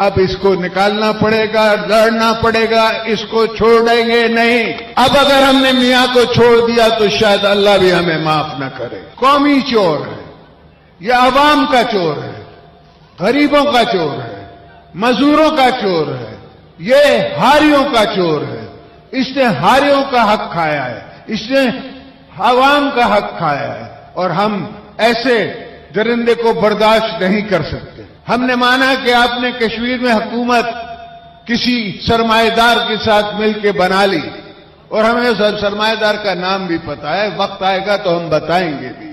अब इसको निकालना पड़ेगा, लड़ना पड़ेगा, इसको छोड़ेंगे नहीं। अब अगर हमने मियाँ को छोड़ दिया तो शायद अल्लाह भी हमें माफ़ न करे। कौमी चोर है यह आवाम का चोर है, गरीबों का चोर है, मजदूरों का चोर है, ये हारियों का चोर है। इसने हारियों का हक खाया है, इसने आवाम का हक खाया है, और हम ऐसे दरिंदे को बर्दाश्त नहीं कर सकते। हमने माना कि आपने कश्मीर में हुकूमत किसी सरमाएदार के साथ मिलकर बना ली। और हमें सरमाएदार का नाम भी पता है। वक्त आएगा तो हम बताएँगे भी।